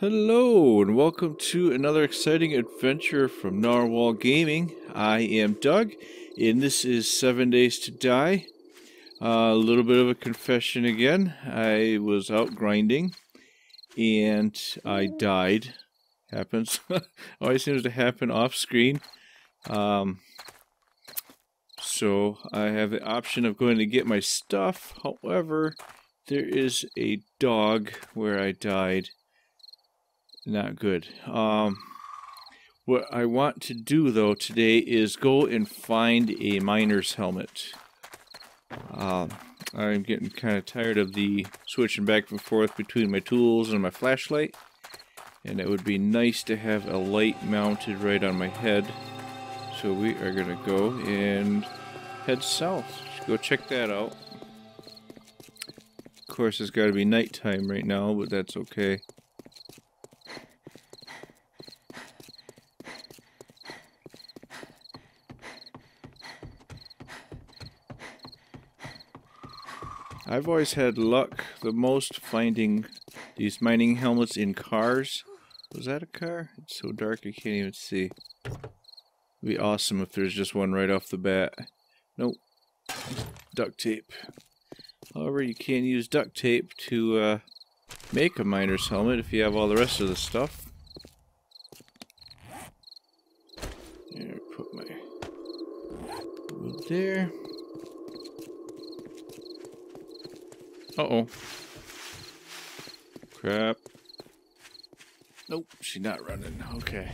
Hello, and welcome to another exciting adventure from Narwahl Gaming. I am Doug, and this is Seven Days to Die. Uh, a little bit of a confession again. I was out grinding, and I died. Happens. Always seems to happen off screen. Um, so I have the option of going to get my stuff. However, there is a dog where I died not good. Um, what I want to do though today is go and find a miner's helmet. Um, I'm getting kind of tired of the switching back and forth between my tools and my flashlight. And it would be nice to have a light mounted right on my head. So we are going to go and head south. Go check that out. Of course, it's got to be nighttime right now, but that's okay. I've always had luck the most finding these mining helmets in cars. Was that a car? It's so dark I can't even see. It'd be awesome if there's just one right off the bat. Nope. Duct tape. However, you can't use duct tape to uh, make a miner's helmet if you have all the rest of the stuff. There, put my wood there. Uh-oh. Crap. Nope, she's not running. Okay.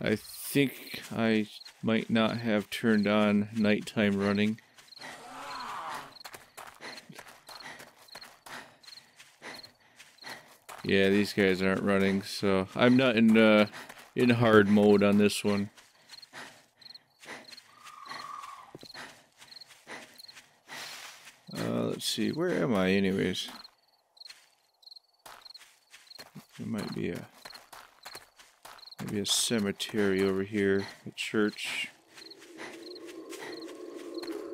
I think I might not have turned on nighttime running. Yeah, these guys aren't running, so I'm not in uh, in hard mode on this one. let's see, where am I anyways? There might be a maybe a cemetery over here, a church.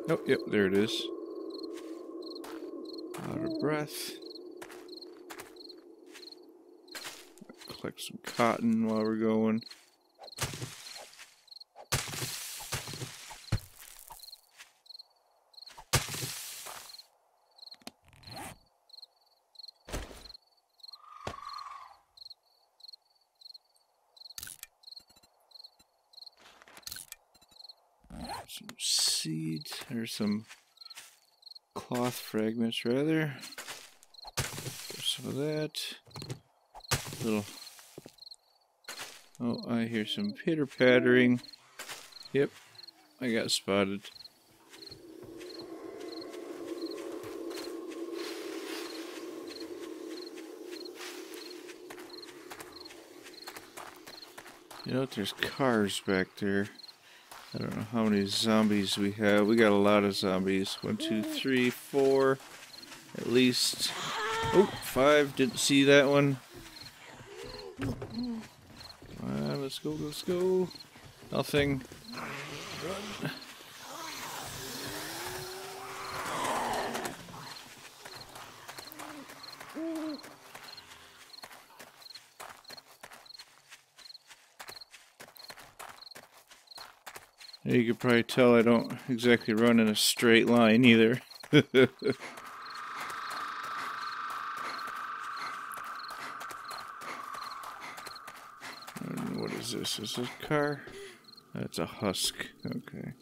Oh, yep, there it is. Out of breath. Collect some cotton while we're going. some seeds, or some cloth fragments rather. Some of that. Little. Oh, I hear some pitter pattering. Yep, I got spotted. You know, there's cars back there. I don't know how many zombies we have. We got a lot of zombies. One, two, three, four. At least. Oh, five. Didn't see that one. let's go, let's go. Nothing. Run. You could probably tell I don't exactly run in a straight line either. what is this? Is this a car? That's a husk. Okay.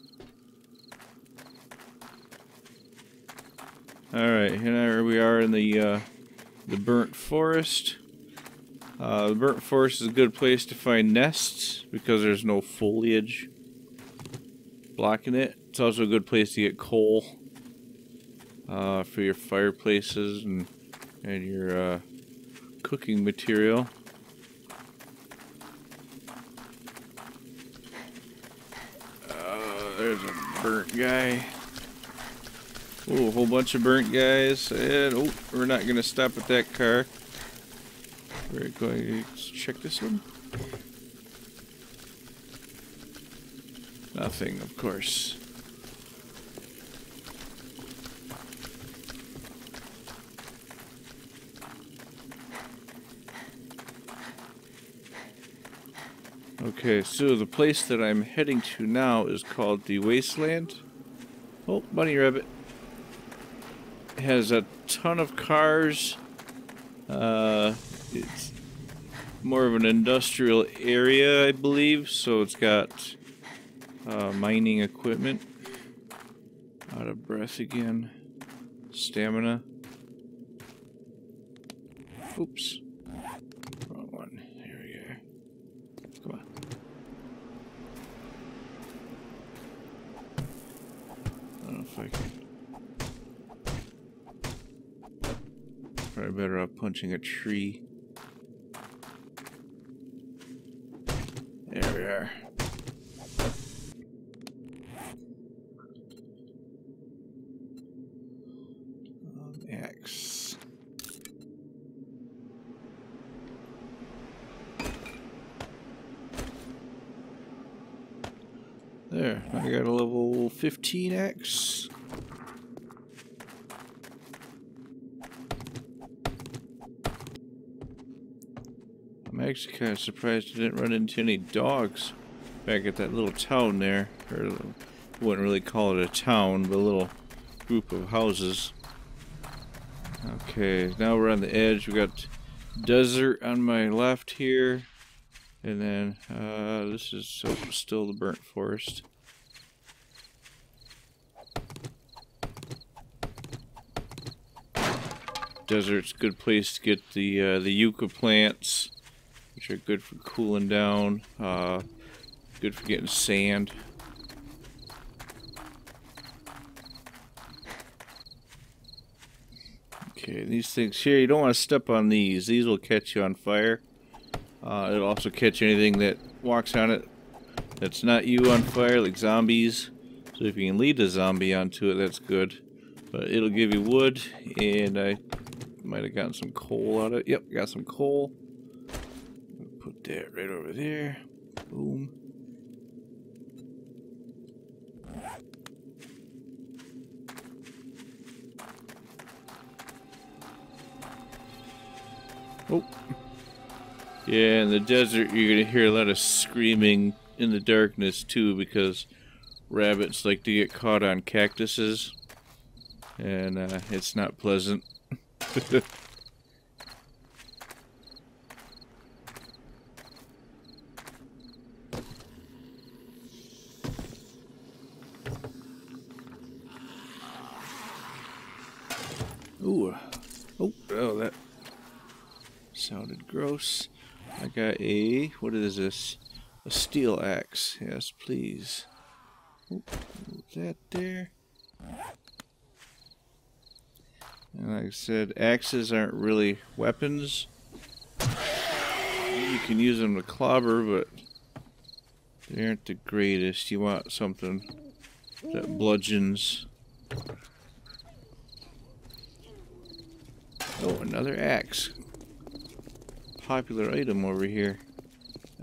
Alright, here we are in the uh, the burnt forest. Uh, the burnt forest is a good place to find nests because there's no foliage blocking it. It's also a good place to get coal uh, for your fireplaces and and your uh, cooking material. Uh, there's a burnt guy. Oh, a whole bunch of burnt guys. And oh, we're not gonna stop at that car. We're going to check this one. Nothing, of course. Okay, so the place that I'm heading to now is called the Wasteland. Oh, bunny rabbit. It has a ton of cars. Uh, it's more of an industrial area, I believe, so it's got uh, mining equipment. Out of breath again. Stamina. Oops. Wrong one. Here we go. Come on. I don't know if I can. Probably better off punching a tree. There we are. Um, X. There, I got a level 15X. I'm actually kind of surprised I didn't run into any dogs back at that little town there. Or wouldn't really call it a town, but a little group of houses. Okay, now we're on the edge. We got desert on my left here. And then uh, this is still the burnt forest. Desert's a good place to get the uh, the yucca plants, which are good for cooling down. Uh, good for getting sand. Okay, these things here, you don't want to step on these. These will catch you on fire. Uh, it'll also catch anything that walks on it that's not you on fire, like zombies. So if you can lead a zombie onto it, that's good. But it'll give you wood, and I might have gotten some coal out of it. Yep, got some coal. Put that right over there. Boom. Oh. Yeah, in the desert, you're going to hear a lot of screaming in the darkness, too, because rabbits like to get caught on cactuses. And uh, it's not pleasant. Ooh. Oh, oh, that sounded gross. Got a, what is this? A steel axe. Yes, please. Oop, that there. And like I said, axes aren't really weapons. You can use them to clobber, but they aren't the greatest. You want something that bludgeons. Oh, another axe. Popular item over here.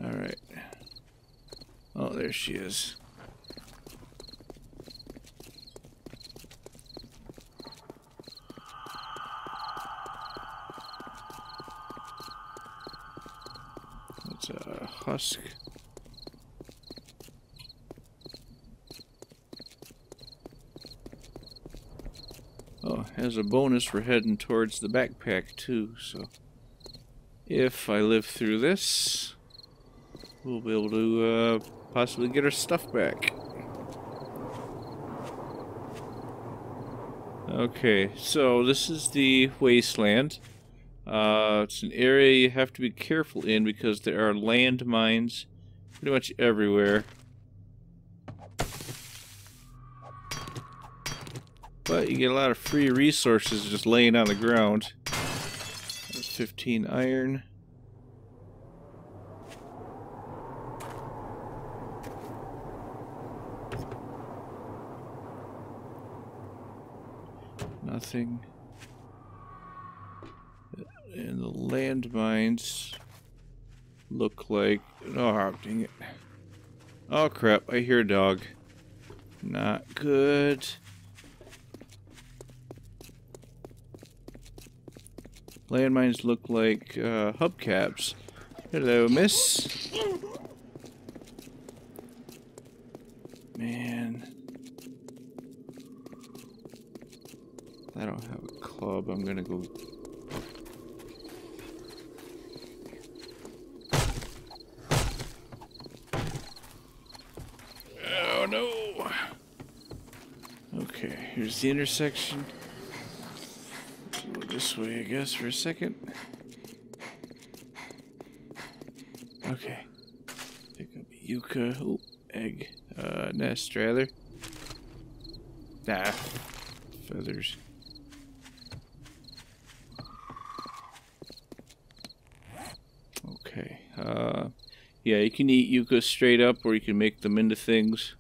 Alright. Oh, there she is. That's a husk. Oh, as a bonus, we're heading towards the backpack too, so if I live through this, we'll be able to uh, possibly get our stuff back. Okay, so this is the wasteland. Uh, it's an area you have to be careful in because there are landmines pretty much everywhere. But you get a lot of free resources just laying on the ground. 15 iron. Nothing. And the landmines look like... Oh, dang it. Oh, crap. I hear a dog. Not good. Landmines look like uh, hubcaps. Hello, miss. Man. I don't have a club. I'm gonna go... Oh, no. Okay, here's the intersection. This way, I guess, for a second. Okay. Pick up yucca. Egg. Uh, nest, rather. Nah. Feathers. Okay. Uh, yeah, you can eat yucca straight up, or you can make them into things.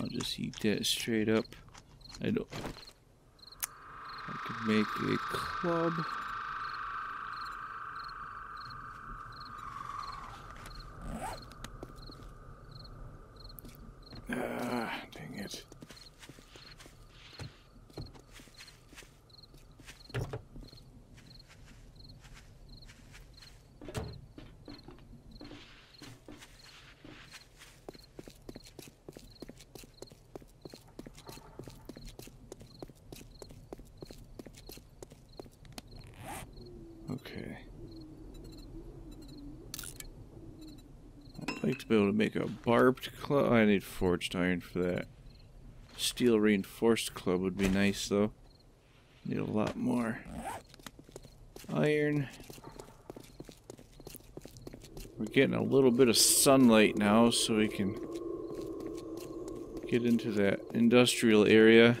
I'll just eat that straight up. I don't. Could make a club. Ah, dang it. Okay. I'd like to be able to make a barbed club. I need forged iron for that. Steel reinforced club would be nice though. Need a lot more iron. We're getting a little bit of sunlight now so we can get into that industrial area.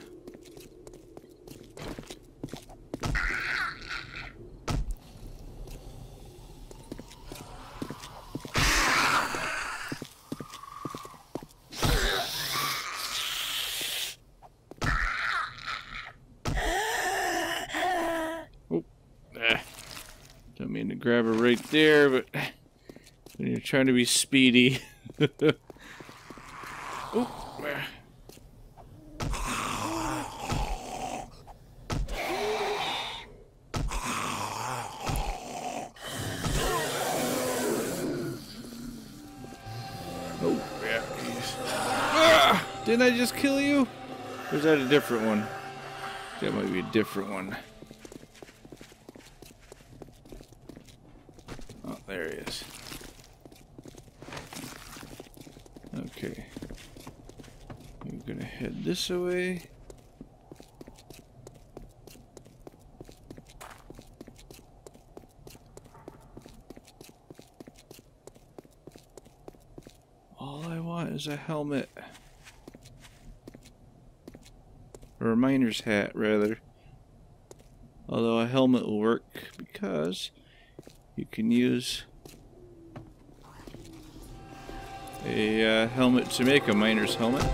Ah, don't mean to grab her right there, but when you're trying to be speedy. oh, ah. Oh, yeah. Ah, didn't I just kill you? Or is that a different one? That might be a different one. Oh, there he is. Okay. We're gonna head this way. All I want is a helmet. Or a miner's hat, rather. Although a helmet will work because you can use a uh, helmet to make a miner's helmet.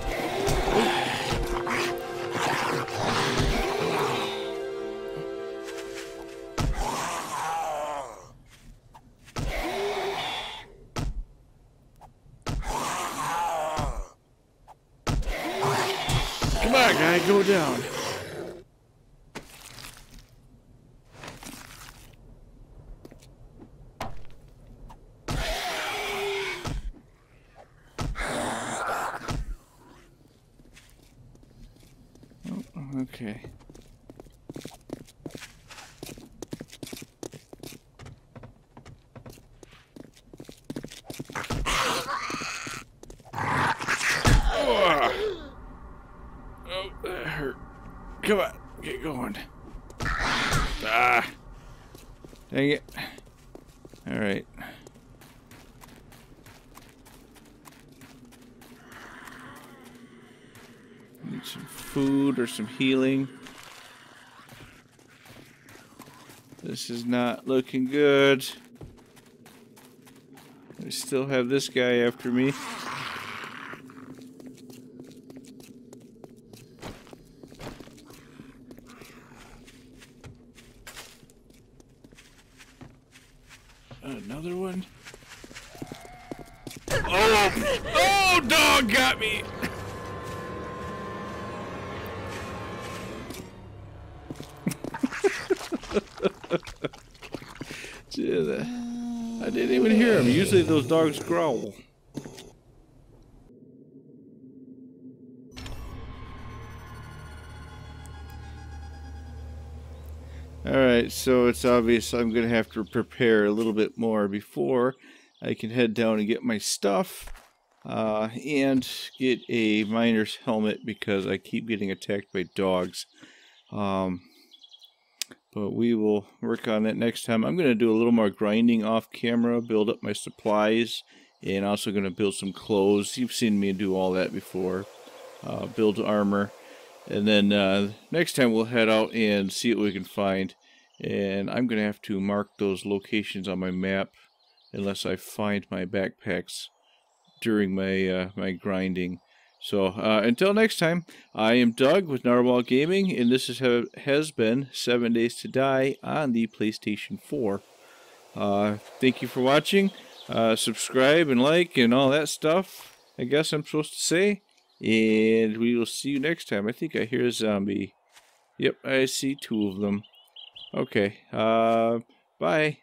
Guy, go down. Oh, okay. Oh, oh, that hurt. Come on, get going. Ah, dang it. All right. Need some food or some healing. This is not looking good. I still have this guy after me. Another one. Oh! Oh, dog got me! Dude, I didn't even hear him. Usually those dogs growl. Alright, so it's obvious I'm going to have to prepare a little bit more before I can head down and get my stuff. Uh, and get a miner's helmet because I keep getting attacked by dogs. Um, but we will work on that next time. I'm going to do a little more grinding off camera, build up my supplies, and also going to build some clothes. You've seen me do all that before. Uh, build armor. And then uh, next time we'll head out and see what we can find. And I'm going to have to mark those locations on my map unless I find my backpacks during my uh, my grinding. So uh, until next time, I am Doug with Narwahl Gaming, and this is, has been Seven Days to Die on the PlayStation 4. Uh, thank you for watching. Uh, subscribe and like and all that stuff. I guess I'm supposed to say. And we will see you next time. I think I hear a zombie. Yep, I see two of them. Okay. Uh, bye.